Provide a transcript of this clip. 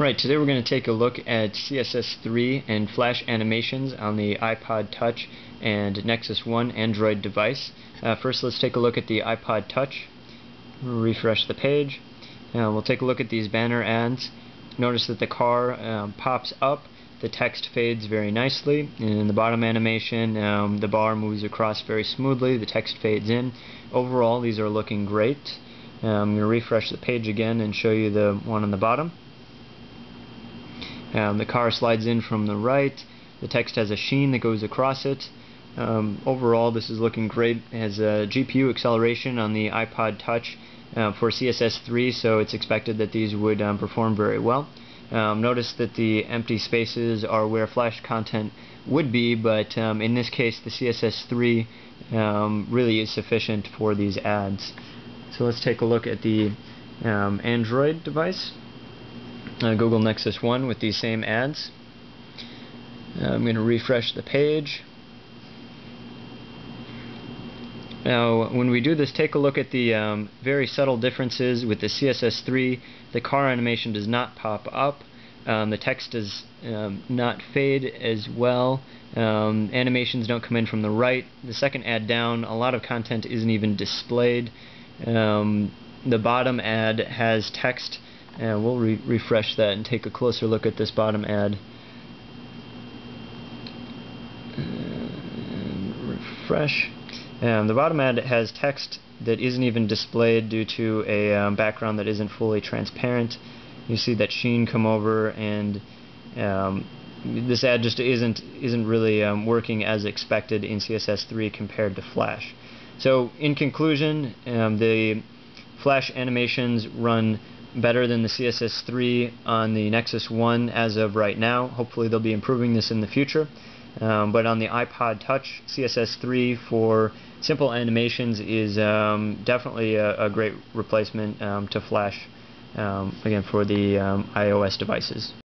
Right, today we're going to take a look at CSS3 and Flash animations on the iPod Touch and Nexus 1 Android device. Uh, first let's take a look at the iPod Touch. Refresh the page. Uh, we'll take a look at these banner ads. Notice that the car um, pops up, the text fades very nicely, and in the bottom animation um, the bar moves across very smoothly, the text fades in. Overall these are looking great. Uh, I'm going to refresh the page again and show you the one on the bottom. Um, the car slides in from the right. The text has a sheen that goes across it. Um, overall, this is looking great. It has a GPU acceleration on the iPod Touch uh, for CSS3, so it's expected that these would um, perform very well. Um, notice that the empty spaces are where Flash content would be, but um, in this case, the CSS3 um, really is sufficient for these ads. So let's take a look at the Android device uh, Google Nexus 1 with these same ads. Uh, I'm going to refresh the page. Now, when we do this, take a look at the um, very subtle differences with the CSS3. The car animation does not pop up. Um, the text does um, not fade as well. Um, animations don't come in from the right. The second ad down, a lot of content isn't even displayed. Um, the bottom ad has text and we'll re refresh that and take a closer look at this bottom ad. And refresh. And the bottom ad has text that isn't even displayed due to a um, background that isn't fully transparent. You see that sheen come over and um, this ad just isn't isn't really um, working as expected in CSS3 compared to Flash. So in conclusion, um, the Flash animations run better than the CSS3 on the Nexus 1 as of right now. Hopefully they'll be improving this in the future. Um, but on the iPod Touch, CSS3 for simple animations is um, definitely a, a, great replacement um, to Flash, um, again, for the um, iOS devices.